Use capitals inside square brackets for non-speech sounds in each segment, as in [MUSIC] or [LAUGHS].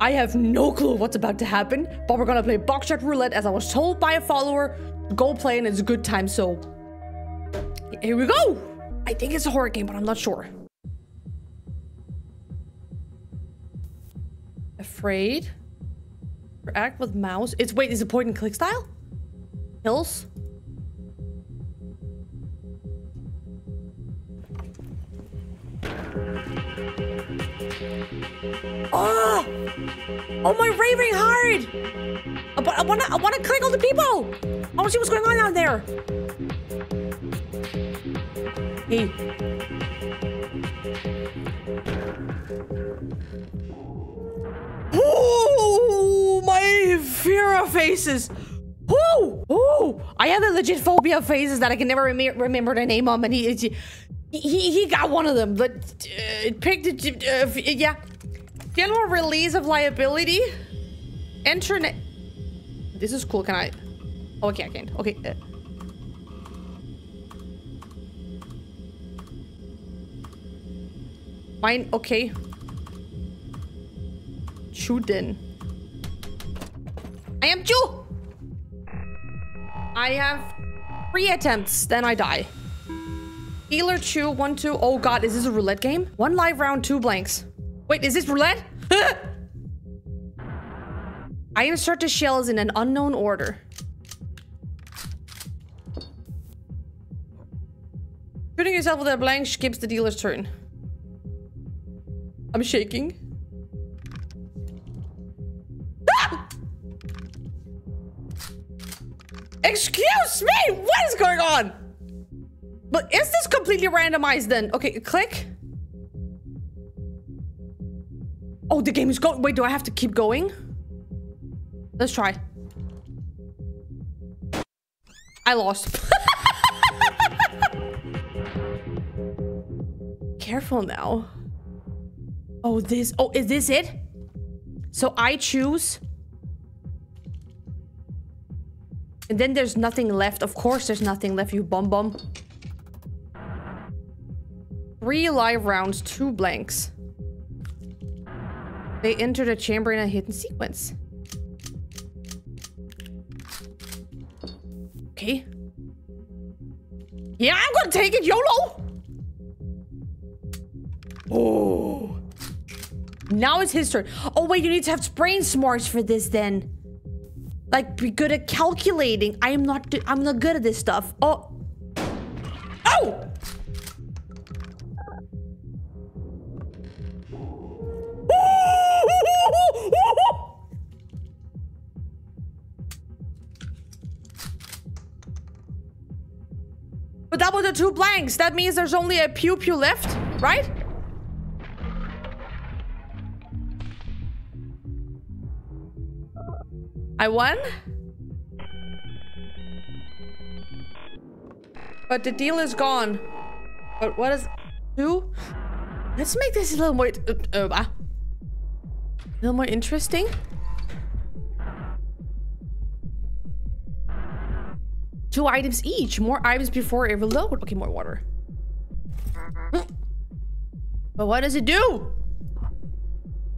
I have no clue what's about to happen, but we're gonna play Buckshot Roulette as I was told by a follower. Go play and it's a good time, so here we go. I think it's a horror game, but I'm not sure. Afraid. Interact with mouse. It's wait, is it point and click style? Hills. Oh! Oh my raving heart! I, I wanna I wanna click all the people! I wanna see what's going on down there. Hey. Oh my fear of faces! Oh! Oh! I have a legit phobia of faces that I can never rem remember the name of, and he he he, got one of them. But uh, picked. Uh, yeah. General release of liability. Internet. This is cool. Can I? Oh, okay, I can't. Okay. Uh. Fine. Okay. Then. I am Jew. I have three attempts, then I die. Healer two, one, two. Oh god, is this a roulette game? One live round, two blanks. Wait, is this roulette? [LAUGHS] I insert the shells in an unknown order. Shooting yourself with a blank skips the dealer's turn. I'm shaking. Ah! Excuse me! What is going on? But is this completely randomized then? Okay, click. Oh, the game is going. Wait, do I have to keep going? Let's try. I lost. [LAUGHS] Careful now. Oh, this. Oh, is this it? So I choose. And then there's nothing left. Of course there's nothing left, you bum bum. Three live rounds, two blanks. They entered a chamber in a hidden sequence. Okay. Yeah, I'm gonna take it, YOLO! Oh. Now it's his turn. Oh, wait, you need to have brain smarts for this then. Like, be good at calculating. I am not, I'm not good at this stuff. Oh. Oh! That means there's only a pew pew left, right? I won? But the deal is gone. But what is... Two? Let's make this a little more... Uh, uh, a little more interesting. Two items each. More items before every reload. Okay, more water. But what does it do?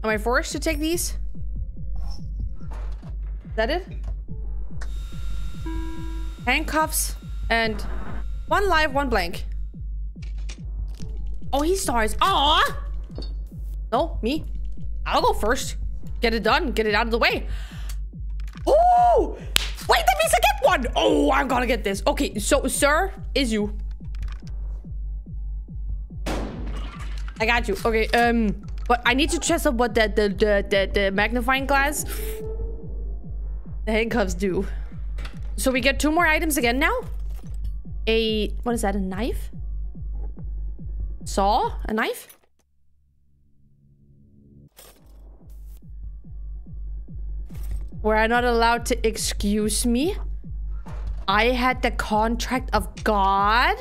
Am I forced to take these? Is that it? Handcuffs and one live, one blank. Oh, he stars. Aw! No, me. I'll go first. Get it done. Get it out of the way. Oh! Wait, that means I get one. Oh, I'm gonna get this. Okay, so, sir, is you. I got you. Okay, um, but I need to test up what the, the, the, the, the magnifying glass, the handcuffs do. So we get two more items again now. A, what is that, a knife? Saw? A knife? Were I not allowed to excuse me? I had the contract of God?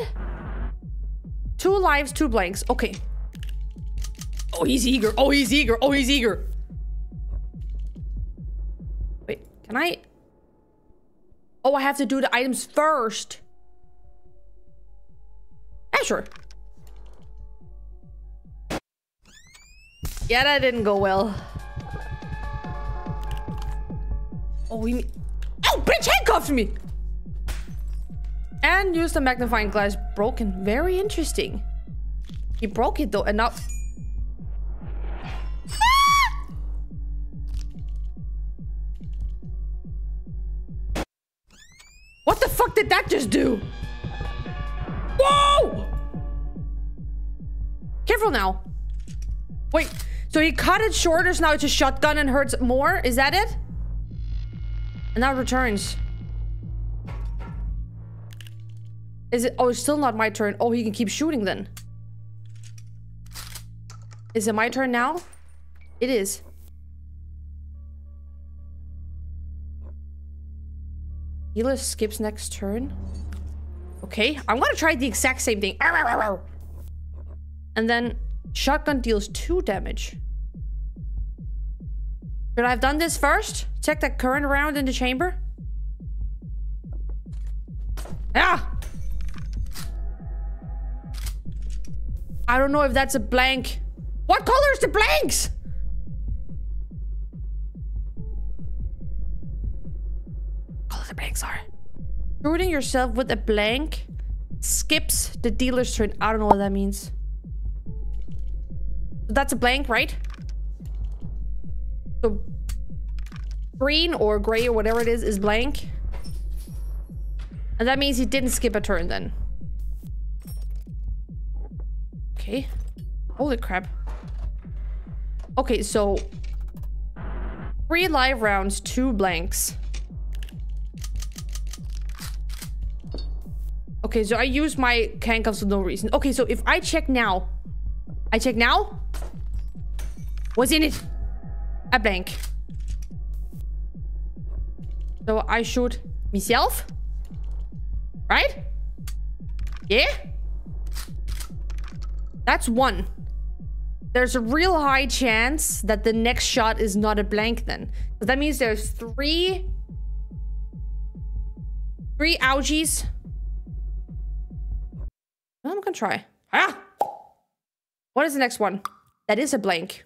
Two lives, two blanks. Okay. Oh, he's eager. Oh, he's eager. Oh, he's eager. Wait, can I? Oh, I have to do the items first. Yeah, sure. Yeah, that didn't go well. Oh, he... Oh, bitch handcuffed me! And used the magnifying glass broken. Very interesting. He broke it though, and now... Ah! What the fuck did that just do? Whoa! Careful now. Wait, so he cut it shorter, so now it's a shotgun and hurts more? Is that it? And now returns. Is it? Oh, it's still not my turn. Oh, he can keep shooting then. Is it my turn now? It is. Healer skips next turn. Okay, I'm gonna try the exact same thing. And then shotgun deals two damage. Should I have done this first? Check the current around in the chamber? Yeah! I don't know if that's a blank. What color is the blanks? Color the blanks are. Shooting yourself with a blank skips the dealer's turn. I don't know what that means. That's a blank, right? So green or gray or whatever it is is blank. And that means he didn't skip a turn then. Okay. Holy crap. Okay, so three live rounds, two blanks. Okay, so I use my handcuffs for no reason. Okay, so if I check now, I check now. What's in it? A blank. So I shoot myself. Right? Yeah? That's one. There's a real high chance that the next shot is not a blank then. So that means there's three... Three ouchies. I'm gonna try. Ah! What is the next one? That is a blank.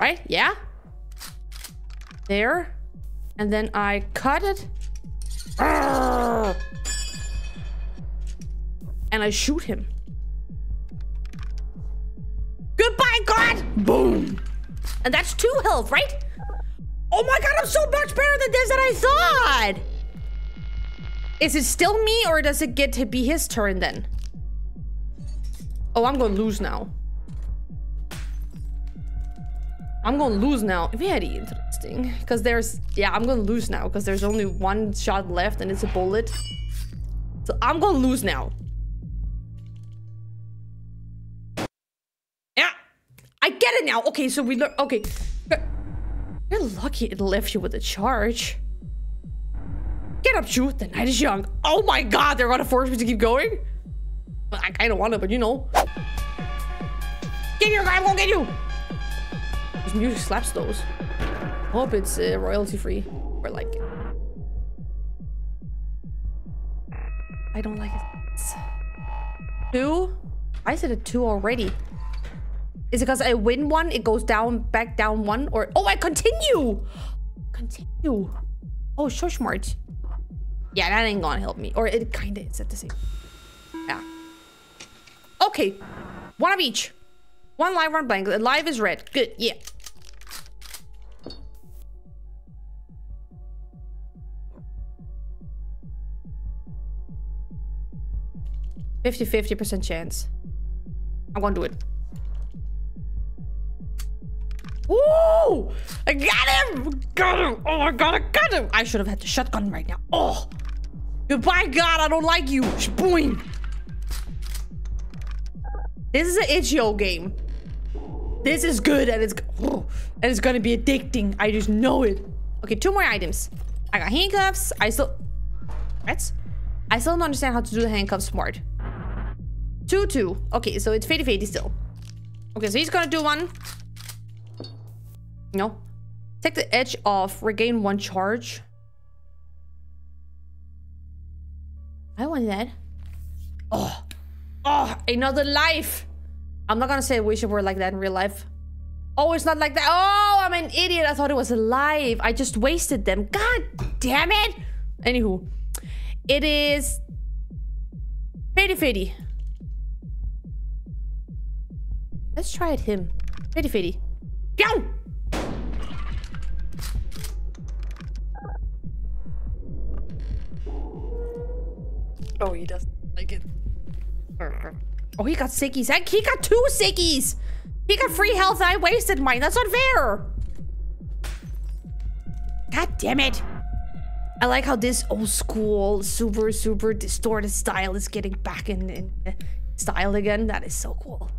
Right? Yeah? There. And then I cut it. And I shoot him. Goodbye, God! Boom! And that's two health, right? Oh my god, I'm so much better than this than I thought! Is it still me or does it get to be his turn then? Oh, I'm gonna lose now. I'm gonna lose now. Very interesting. Because there's... Yeah, I'm gonna lose now. Because there's only one shot left and it's a bullet. So I'm gonna lose now. Yeah. I get it now. Okay, so we. Okay. You're lucky it left you with a charge. Get up, shoot. The night is young. Oh my god, they're gonna force me to keep going? I kind of want to, but you know. Get here, guy. I'm gonna get you music slaps those. Hope it's uh, royalty free or like. I don't like it. Two? I said a two already. Is it because I win one, it goes down, back down one, or oh, I continue. Continue. Oh, so smart. Yeah, that ain't gonna help me, or it kind of is at the same. Yeah. Okay, one of each. One live, one blank. Live is red. Good. Yeah. 50-50% chance. I'm gonna do it. Woo! I got him! Got him! Oh my god, I got him! I should have had the shotgun right now. Oh! Goodbye, God, I don't like you. Spoing. This is an itch.io game. This is good and it's oh, [SIGHS] and it's gonna be addicting. I just know it. Okay, two more items. I got handcuffs. I still... What? I still don't understand how to do the handcuffs smart. Two, two. Okay, so it's 50-50 still. Okay, so he's gonna do one. No. Take the edge off. Regain one charge. I want that. Oh. Oh, another life. I'm not gonna say wish it were like that in real life. Oh, it's not like that. Oh, I'm an idiot. I thought it was alive. I just wasted them. God damn it. Anywho, it is Fitty Fitty. Let's try it him. Fitty Fitty. Go! Oh, he doesn't like it. Oh, he got sickies. He got two sickies. He got free health and I wasted mine. That's not fair. God damn it. I like how this old school, super, super distorted style is getting back in, in uh, style again. That is so cool.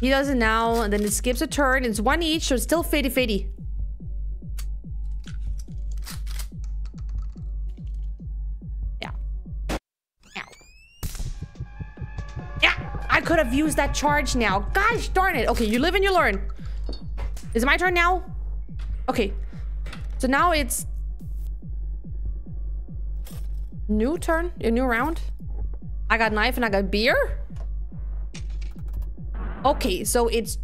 He does it now, and then it skips a turn. It's one each, so it's still fitty fitty. Yeah. Ow. Yeah, I could have used that charge now. Gosh darn it. Okay, you live and you learn. Is it my turn now? Okay. So now it's... New turn? A new round? I got knife and I got beer? Okay, so it's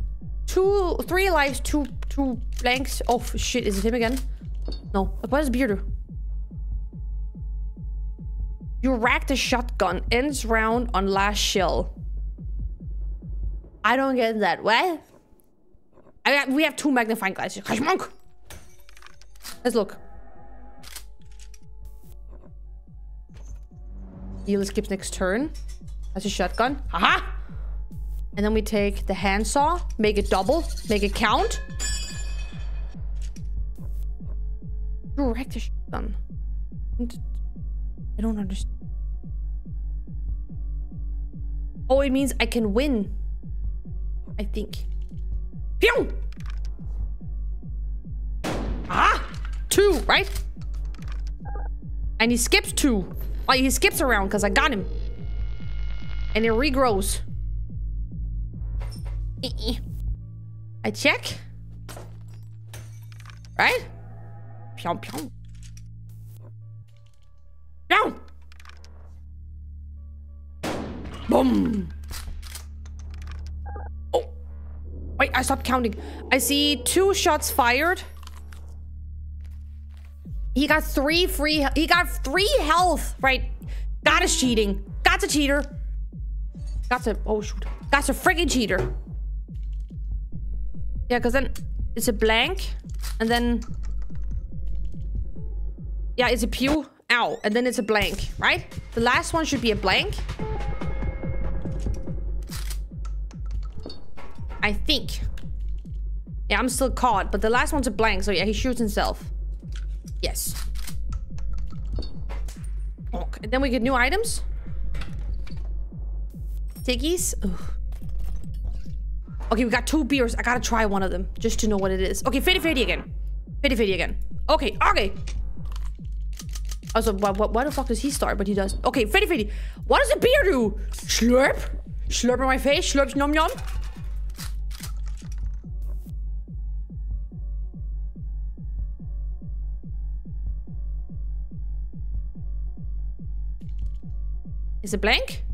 two, three lives, two, two blanks. Oh shit, is it him again? No, what does beer do? You rack the shotgun, ends round on last shell. I don't get that. What? I, we have two magnifying glasses. Let's look. Heal skips next turn. That's a shotgun. Haha! And then we take the handsaw, make it double, make it count. Direct a shotgun. I don't understand. Oh, it means I can win. I think. Pew! Ah! Two, right? And he skips two. Oh, he skips around because I got him. And it regrows. I check. Right? Pyong pyong. Pyong! Boom! Oh. Wait, I stopped counting. I see two shots fired. He got three free... He got three health. Right. That is cheating. That's a cheater. That's a... Oh, shoot. That's a friggin' cheater. Yeah, because then it's a blank. And then... Yeah, it's a pew. Ow. And then it's a blank, right? The last one should be a blank. I think. Yeah, I'm still caught, but the last one's a blank, so yeah, he shoots himself. Yes. Okay, and then we get new items. Tiggies. Okay, we got two beers. I gotta try one of them just to know what it is. Okay, Fitty Fitty again. Fitty Fitty again. Okay, okay. Also, why, why, the fuck does he start? But he does. Okay, Fitty Fitty. What does a beer do? Slurp? Slurp in my face? Slurp nom nom? Is it blank?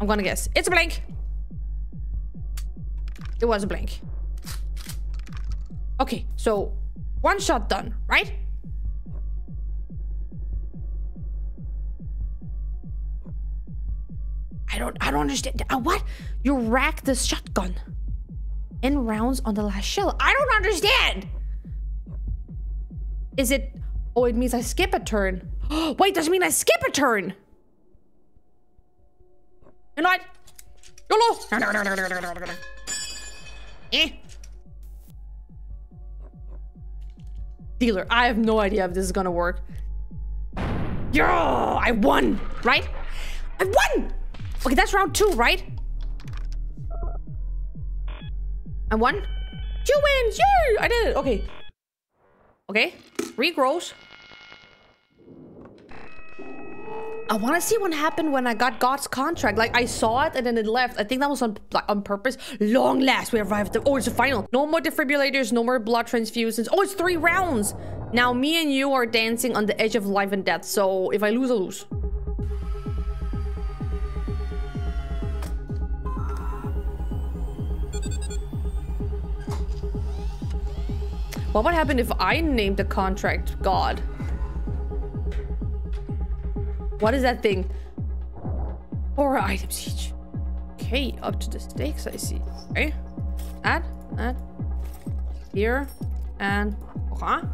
I'm gonna guess. It's a blank. It was a blank. Okay, so one shot done, right? I don't I don't understand. Uh, what? You rack the shotgun. In rounds on the last shell. I don't understand. Is it Oh, it means I skip a turn. [GASPS] Wait, does it mean I skip a turn? You know what? YOLO! Eh. Dealer, I have no idea if this is gonna work. Yo, I won, right? I won! Okay, that's round two, right? I won? Two wins! Yay! I did it! Okay. Okay. Regrows. I want to see what happened when I got God's contract. Like, I saw it and then it left. I think that was on like, on purpose. Long last, we arrived. oh, it's the final. No more defibrillators, no more blood transfusions. Oh, it's three rounds. Now me and you are dancing on the edge of life and death. So if I lose, I lose. What would happen if I named the contract God? What is that thing? Four items each. Okay, up to the stakes, I see. Okay. Add, add. Here. And... Okay.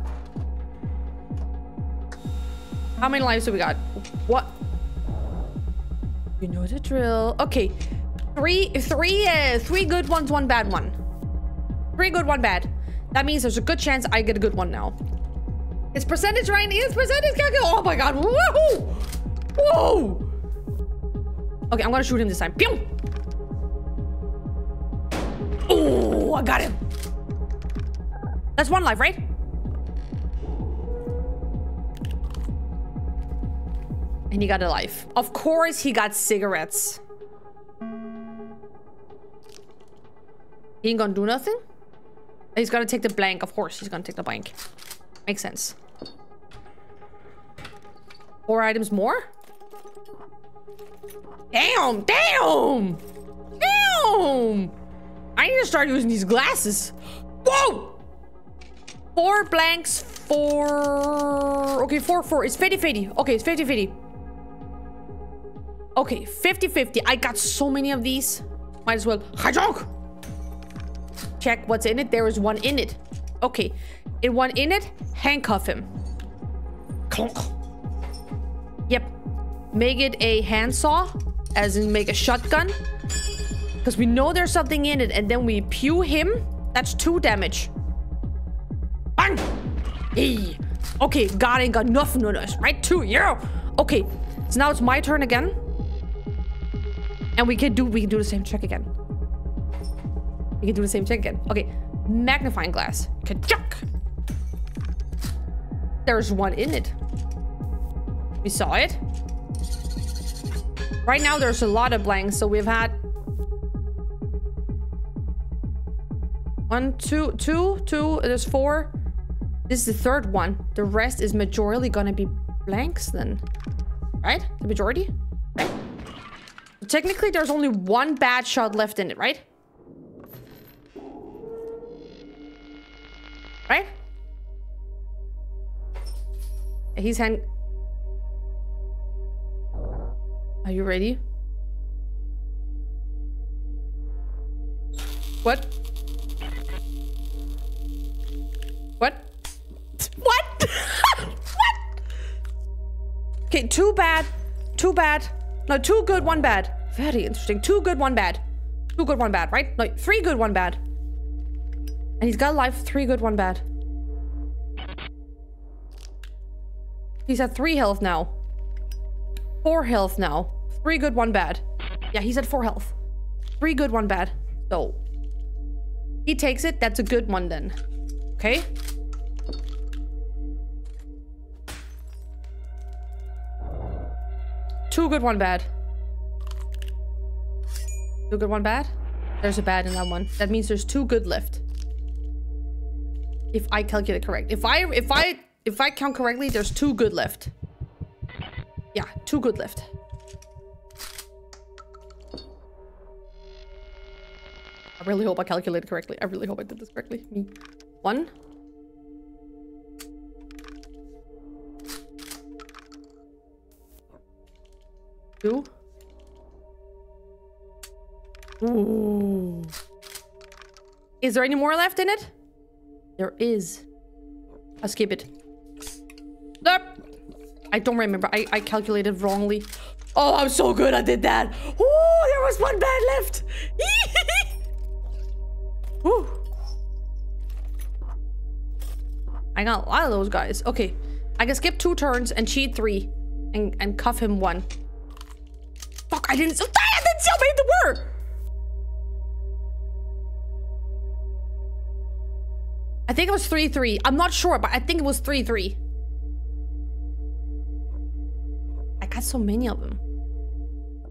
How many lives do we got? What? You know the drill. Okay. Three, three, uh, three good ones, one bad one. Three good, one bad. That means there's a good chance I get a good one now. It's percentage right? It's percentage. Oh my god. Whoa! Whoa! Okay, I'm gonna shoot him this time. Pew! Oh, I got him. That's one life, right? And he got a life. Of course he got cigarettes. He ain't gonna do nothing? He's gonna take the blank. Of course, he's gonna take the blank. Makes sense. Four items more? Damn! Damn! Damn! I need to start using these glasses. Whoa! Four blanks, four... Okay, four, four. It's 50-50. Okay, it's 50-50. Okay, 50-50. I got so many of these. Might as well. Hijack! Check what's in it. There is one in it. Okay. In one in it, handcuff him. Clunk. Yep. Make it a handsaw, as in make a shotgun. Because we know there's something in it, and then we pew him. That's two damage. Bang! Hey. Okay, God ain't got nothing on us, right? Two, yeah. Okay, so now it's my turn again. And we can do we can do the same check again. We can do the same check again. Okay, magnifying glass. Kachuk! There's one in it. We saw it. Right now, there's a lot of blanks, so we've had... One, two, two, two, there's four. This is the third one. The rest is majorly gonna be blanks then. Right? The majority? Technically, there's only one bad shot left in it, right? Right? He's hand... Are you ready? What? What? What? [LAUGHS] what? Okay, two bad. Two bad. No, two good, one bad. Very interesting. Two good, one bad. Two good, one bad, right? No, three good, one bad. And he's got life. Three good, one bad. He's at three health now. Four health now. Three good, one bad. Yeah, he's at four health. Three good, one bad. So, he takes it. That's a good one then. Okay? Two good, one bad. Two good, one bad? There's a bad in that one. That means there's two good left. If I calculate correct. If I if I if I count correctly, there's two good left. Yeah, two good left. Really hope I calculated correctly. I really hope I did this correctly. Me. One. Two. Ooh. Is there any more left in it? There is. I'll skip it. Nope. I don't remember. I, I calculated wrongly. Oh, I'm so good I did that. Oh, there was one bad left. I got a lot of those guys. Okay. I can skip two turns and cheat three. And, and cuff him one. Fuck, I didn't- I didn't tell me the word! I think it was 3-3. I'm not sure, but I think it was 3-3. I got so many of them.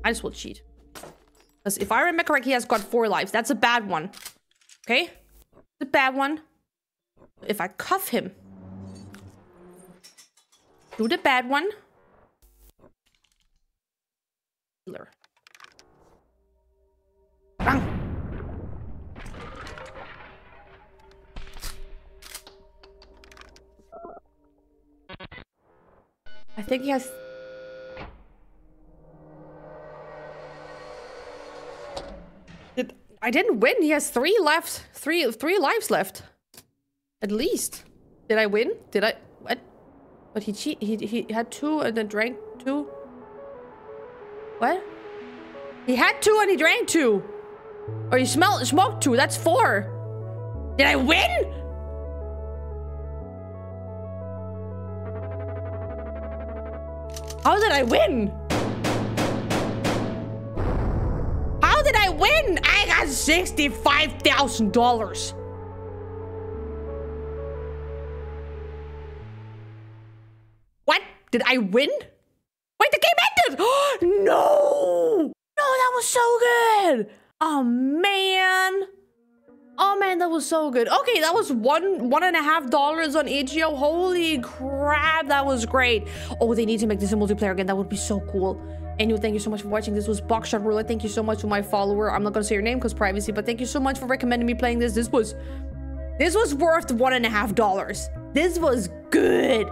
I just will cheat. Because if I remember correctly, he has got four lives. That's a bad one. Okay? The bad one. If I cuff him, Do the bad one. Healer. I think he has I didn't win. He has three left. Three three lives left. At least. Did I win? Did I what? But he cheat he he had two and then drank two. What? He had two and he drank two. Or he smelled smoked two. That's four. Did I win? How did I win? Did I win? I got $65,000. What? Did I win? Wait, the game ended! [GASPS] no! No, that was so good! Oh, man. Oh man, that was so good. Okay, that was one one and a half dollars on itch.io. Holy crap, that was great. Oh, they need to make this a multiplayer again. That would be so cool. Anyway, thank you so much for watching. This was Buckshot Roulette. Thank you so much to my follower. I'm not gonna say your name because privacy, but thank you so much for recommending me playing this. This was this was worth one and a half dollars. This was good.